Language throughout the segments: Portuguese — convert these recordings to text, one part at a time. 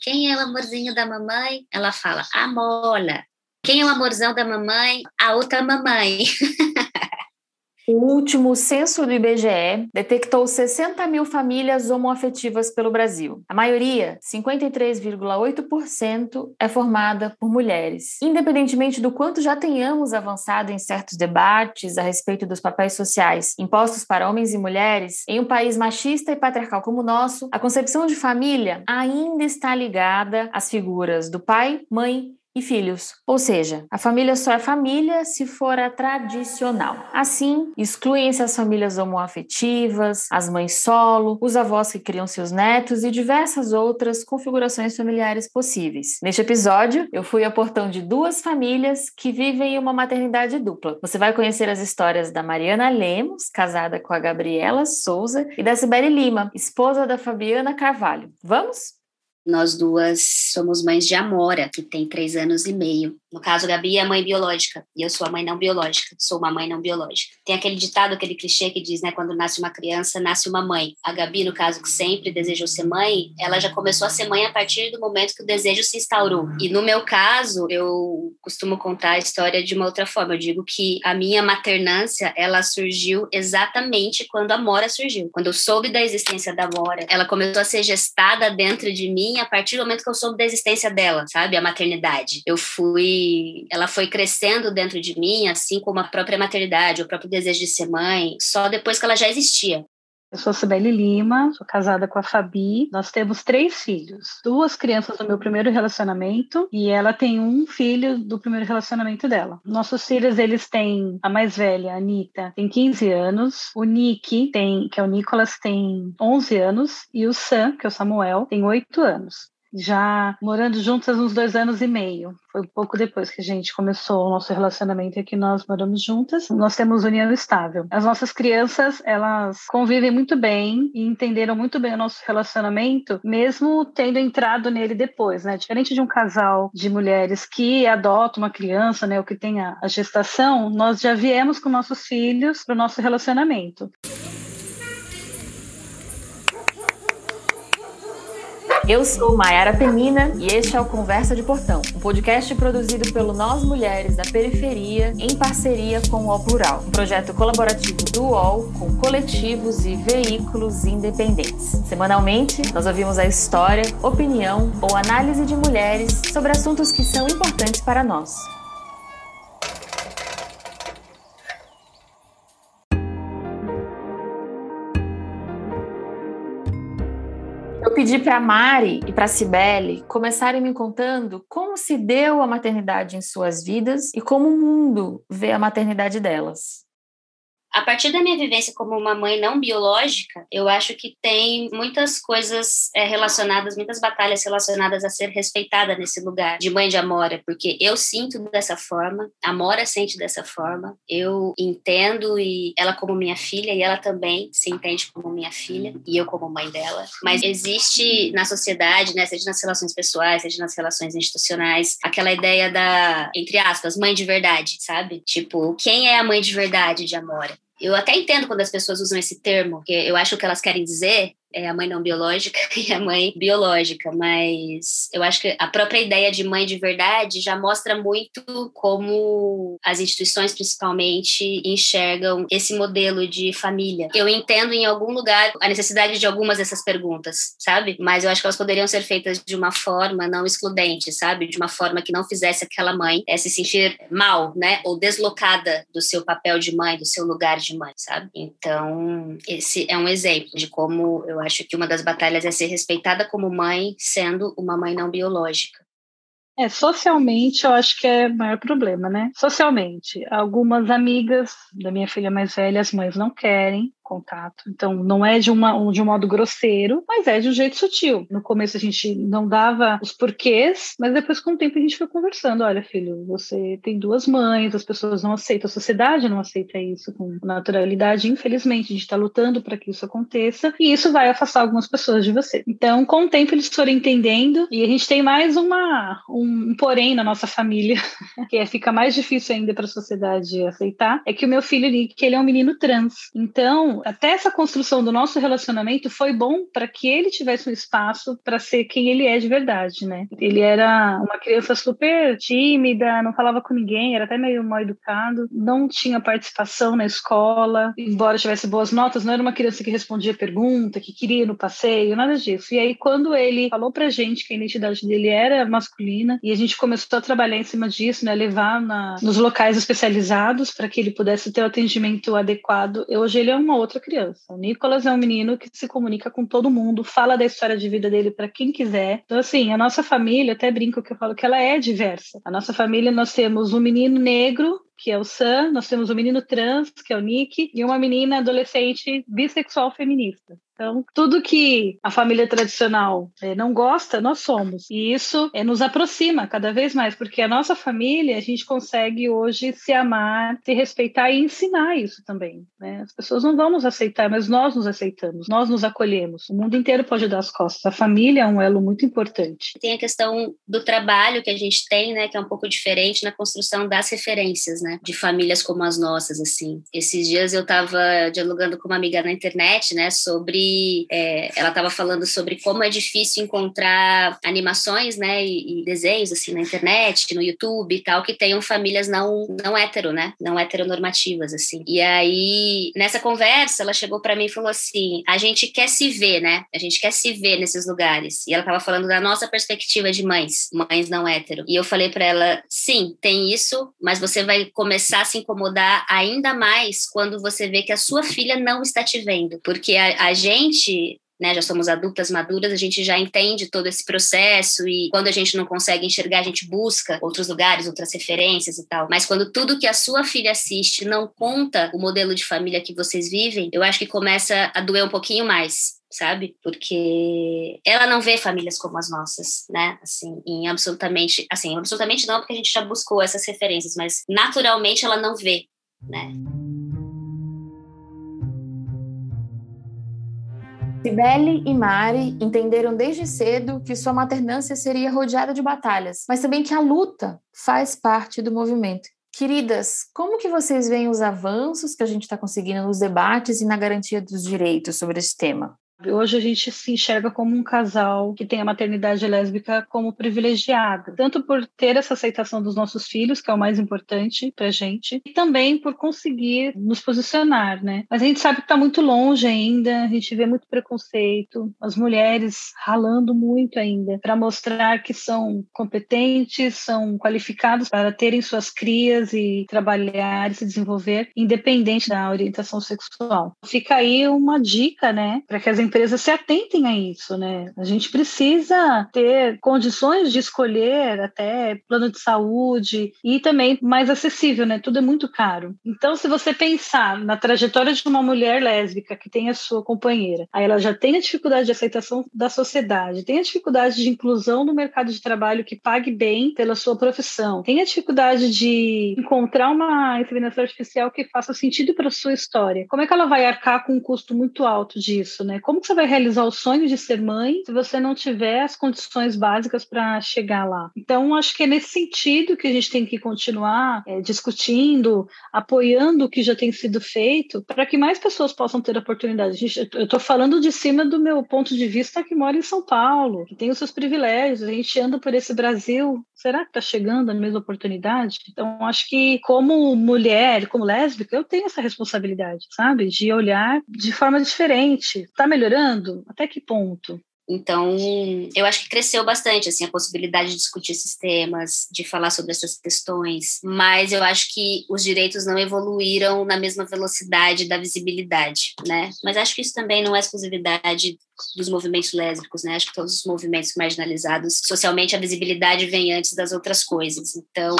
Quem é o amorzinho da mamãe? Ela fala, a mola. Quem é o amorzão da mamãe? A outra mamãe. O último censo do IBGE detectou 60 mil famílias homoafetivas pelo Brasil. A maioria, 53,8%, é formada por mulheres. Independentemente do quanto já tenhamos avançado em certos debates a respeito dos papéis sociais impostos para homens e mulheres, em um país machista e patriarcal como o nosso, a concepção de família ainda está ligada às figuras do pai, mãe e filhos. Ou seja, a família só é família se for a tradicional. Assim, excluem-se as famílias homoafetivas, as mães solo, os avós que criam seus netos e diversas outras configurações familiares possíveis. Neste episódio, eu fui ao portão de duas famílias que vivem em uma maternidade dupla. Você vai conhecer as histórias da Mariana Lemos, casada com a Gabriela Souza, e da Sibeli Lima, esposa da Fabiana Carvalho. Vamos? Nós duas somos mães de Amora, que tem três anos e meio. No caso, Gabi é mãe biológica e eu sou a mãe não biológica. Sou uma mãe não biológica. Tem aquele ditado, aquele clichê que diz, né, quando nasce uma criança, nasce uma mãe. A Gabi, no caso, que sempre desejou ser mãe, ela já começou a ser mãe a partir do momento que o desejo se instaurou. E no meu caso, eu costumo contar a história de uma outra forma. Eu digo que a minha maternância, ela surgiu exatamente quando a surgiu. Quando eu soube da existência da Mora, ela começou a ser gestada dentro de mim a partir do momento que eu soube da existência dela, sabe? A maternidade. Eu fui ela foi crescendo dentro de mim, assim como a própria maternidade, o próprio desejo de ser mãe, só depois que ela já existia. Eu sou Sibeli Lima, sou casada com a Fabi. Nós temos três filhos. Duas crianças do meu primeiro relacionamento e ela tem um filho do primeiro relacionamento dela. Nossos filhos, eles têm a mais velha, a Anitta, tem 15 anos. O Nick, tem, que é o Nicolas, tem 11 anos. E o Sam, que é o Samuel, tem 8 anos já morando juntas uns dois anos e meio. Foi pouco depois que a gente começou o nosso relacionamento e que nós moramos juntas. Nós temos união estável. As nossas crianças, elas convivem muito bem e entenderam muito bem o nosso relacionamento, mesmo tendo entrado nele depois, né? Diferente de um casal de mulheres que adotam uma criança, né, ou que tem a gestação, nós já viemos com nossos filhos para o nosso relacionamento. Eu sou Mayara Penina e este é o Conversa de Portão, um podcast produzido pelo Nós Mulheres da Periferia em parceria com o Plural, um projeto colaborativo do UOL com coletivos e veículos independentes. Semanalmente, nós ouvimos a história, opinião ou análise de mulheres sobre assuntos que são importantes para nós. Eu pedi para Mari e para Cibele começarem me contando como se deu a maternidade em suas vidas e como o mundo vê a maternidade delas. A partir da minha vivência como uma mãe não biológica, eu acho que tem muitas coisas é, relacionadas, muitas batalhas relacionadas a ser respeitada nesse lugar de mãe de Amora, porque eu sinto dessa forma, a Amora sente dessa forma, eu entendo e ela como minha filha e ela também se entende como minha filha e eu como mãe dela. Mas existe na sociedade, né, seja nas relações pessoais, seja nas relações institucionais, aquela ideia da, entre aspas, mãe de verdade, sabe? Tipo, quem é a mãe de verdade de Amora? Eu até entendo quando as pessoas usam esse termo, porque eu acho que que elas querem dizer é a mãe não biológica e a mãe biológica, mas eu acho que a própria ideia de mãe de verdade já mostra muito como as instituições, principalmente, enxergam esse modelo de família. Eu entendo em algum lugar a necessidade de algumas dessas perguntas, sabe? Mas eu acho que elas poderiam ser feitas de uma forma não excludente, sabe? De uma forma que não fizesse aquela mãe é, se sentir mal, né? Ou deslocada do seu papel de mãe, do seu lugar de mãe, sabe? Então, esse é um exemplo de como eu eu acho que uma das batalhas é ser respeitada como mãe, sendo uma mãe não biológica. É, socialmente eu acho que é o maior problema, né? Socialmente, algumas amigas da minha filha mais velha, as mães não querem, contato. Então, não é de, uma, de um modo grosseiro, mas é de um jeito sutil. No começo a gente não dava os porquês, mas depois, com o tempo, a gente foi conversando. Olha, filho, você tem duas mães, as pessoas não aceitam, a sociedade não aceita isso com naturalidade. Infelizmente, a gente está lutando para que isso aconteça e isso vai afastar algumas pessoas de você. Então, com o tempo, eles foram entendendo e a gente tem mais uma, um, porém na nossa família, que é, fica mais difícil ainda para a sociedade aceitar, é que o meu filho, que ele é um menino trans. Então, Até essa construção do nosso relacionamento foi bom para que ele tivesse um espaço para ser quem ele é de verdade, né? Ele era uma criança super tímida, não falava com ninguém, era até meio mal educado, não tinha participação na escola, embora tivesse boas notas, não era uma criança que respondia pergunta, que queria ir no passeio, nada disso. E aí, quando ele falou pra gente que a identidade dele era masculina, e a gente começou a trabalhar em cima disso, né? Levar na, nos locais especializados para que ele pudesse ter o atendimento adequado. Hoje ele é uma outra criança. O Nicolas é um menino que se comunica com todo mundo, fala da história de vida dele para quem quiser. Então, assim, a nossa família, até brinco que eu falo que ela é diversa. A nossa família, nós temos um menino negro que é o Sam, nós temos um menino trans, que é o Nick, e uma menina adolescente bissexual feminista. Então, tudo que a família tradicional é, não gosta, nós somos. E isso é, nos aproxima cada vez mais, porque a nossa família, a gente consegue hoje se amar, se respeitar e ensinar isso também. Né? As pessoas não vão nos aceitar, mas nós nos aceitamos, nós nos acolhemos. O mundo inteiro pode dar as costas. A família é um elo muito importante. Tem a questão do trabalho que a gente tem, né, que é um pouco diferente na construção das referências, né, de famílias como as nossas, assim. Esses dias eu estava dialogando com uma amiga na internet, né, sobre é, ela estava falando sobre como é difícil encontrar animações, né, e, e, desenhos assim na internet, no YouTube e tal, que tenham famílias não não hétero, né, não heteronormativas assim. E aí nessa conversa ela chegou para mim e falou assim: a gente quer se ver, né? A gente quer se ver nesses lugares. E ela estava falando da nossa perspectiva de mães, mães não hétero. E eu falei para ela: sim, tem isso, mas você vai começar a se incomodar ainda mais quando você vê que a sua filha não está te vendo, porque a, a gente gente né, já somos adultas maduras, a gente já entende todo esse processo e quando a gente não consegue enxergar, a gente busca outros lugares, outras referências e tal. Mas quando tudo que a sua filha assiste não conta o modelo de família que vocês vivem, eu acho que começa a doer um pouquinho mais. Sabe? Porque ela não vê famílias como as nossas, né? Assim, em absolutamente, assim, absolutamente não, porque a gente já buscou essas referências, mas naturalmente ela não vê, né? Sibeli e Mari entenderam desde cedo que sua maternância seria rodeada de batalhas, mas também que a luta faz parte do movimento. Queridas, como que vocês veem os avanços que a gente está conseguindo nos debates e na garantia dos direitos sobre esse tema? Hoje a gente se enxerga como um casal que tem a maternidade lésbica como privilegiada, tanto por ter essa aceitação dos nossos filhos, que é o mais importante para gente, e também por conseguir nos posicionar, né? Mas a gente sabe que está muito longe ainda, a gente vê muito preconceito, as mulheres ralando muito ainda para mostrar que são competentes, são qualificados para terem suas crias e trabalhar e se desenvolver, independente da orientação sexual. Fica aí uma dica, né, para que as empresas se atentem a isso, né? A gente precisa ter condições de escolher até plano de saúde e também mais acessível, né? Tudo é muito caro. Então, se você pensar na trajetória de uma mulher lésbica que tem a sua companheira, aí ela já tem a dificuldade de aceitação da sociedade, tem a dificuldade de inclusão no mercado de trabalho que pague bem pela sua profissão, tem a dificuldade de encontrar uma inseminação artificial que faça sentido para sua história. Como é que ela vai arcar com um custo muito alto disso, né? Como que você vai realizar o sonho de ser mãe se você não tiver as condições básicas para chegar lá? Então, acho que é nesse sentido que a gente tem que continuar é, discutindo, apoiando o que já tem sido feito, para que mais pessoas possam ter oportunidade. Gente, eu estou falando de cima do meu ponto de vista que mora em São Paulo, que tem os seus privilégios, a gente anda por esse Brasil. Será que está chegando a mesma oportunidade? Então, acho que como mulher, como lésbica, eu tenho essa responsabilidade, sabe? De olhar de forma diferente. Está melhorando Até que ponto? Então, eu acho que cresceu bastante assim a possibilidade de discutir esses temas, de falar sobre essas questões, mas eu acho que os direitos não evoluíram na mesma velocidade da visibilidade, né? Mas acho que isso também não é exclusividade dos movimentos lésbicos, né? Acho que todos os movimentos marginalizados, socialmente, a visibilidade vem antes das outras coisas. Então,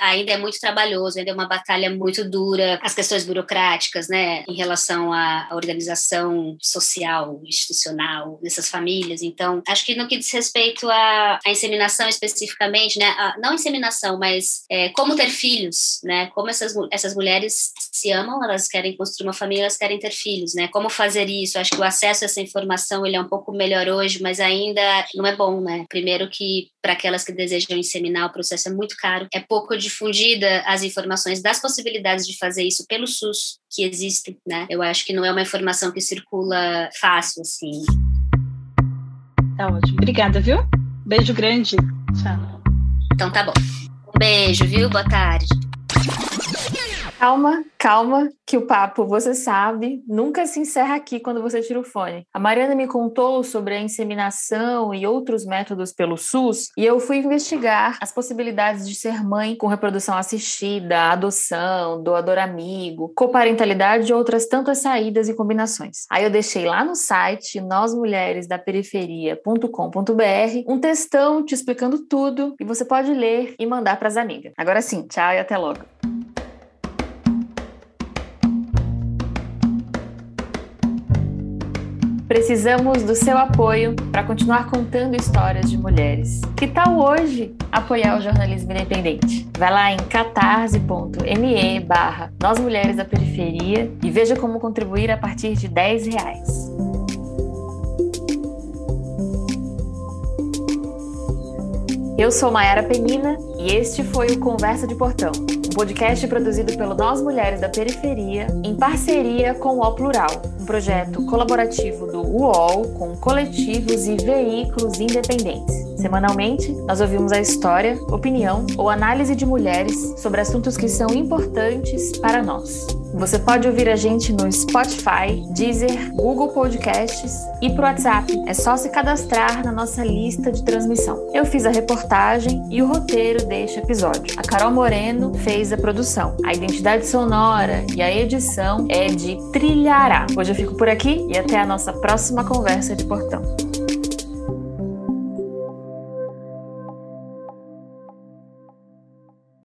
ainda é muito trabalhoso, ainda é uma batalha muito dura. As questões burocráticas, né, em relação à organização social, institucional dessas famílias filhos. Então, acho que no que diz respeito à, à inseminação especificamente, né? A, não inseminação, mas é, como ter filhos, né? Como essas, essas mulheres se amam, elas querem construir uma família, elas querem ter filhos, né? Como fazer isso? Acho que o acesso a essa informação ele é um pouco melhor hoje, mas ainda não é bom, né? Primeiro que para aquelas que desejam inseminar, o processo é muito caro. É pouco difundida as informações das possibilidades de fazer isso pelo SUS que existem, né? Eu acho que não é uma informação que circula fácil, assim. Tá ótimo. Obrigada, viu? Beijo grande. Tchau. Então tá bom. Um beijo, viu? Boa tarde. Calma, calma, que o papo, você sabe, nunca se encerra aqui quando você tira o fone. A Mariana me contou sobre a inseminação e outros métodos pelo SUS e eu fui investigar as possibilidades de ser mãe com reprodução assistida, adoção, doador amigo, coparentalidade e outras tantas saídas e combinações. Aí eu deixei lá no site nósmulheresdaperiferia.com.br um textão te explicando tudo e você pode ler e mandar para as amigas. Agora sim, tchau e até logo. Precisamos do seu apoio para continuar contando histórias de mulheres. Que tal hoje apoiar o jornalismo independente? Vai lá em catarse.me barra Nós Mulheres da Periferia e veja como contribuir a partir de 10 reais. Eu sou Mayara Penina e este foi o Conversa de Portão podcast produzido pelo Nós Mulheres da Periferia, em parceria com o O Plural, um projeto colaborativo do UOL com coletivos e veículos independentes. Semanalmente, nós ouvimos a história, opinião ou análise de mulheres sobre assuntos que são importantes para nós. Você pode ouvir a gente no Spotify, Deezer, Google Podcasts e pro WhatsApp. É só se cadastrar na nossa lista de transmissão. Eu fiz a reportagem e o roteiro deste episódio. A Carol Moreno fez a produção. A identidade sonora e a edição é de Trilhará. Hoje eu fico por aqui e até a nossa próxima conversa de portão.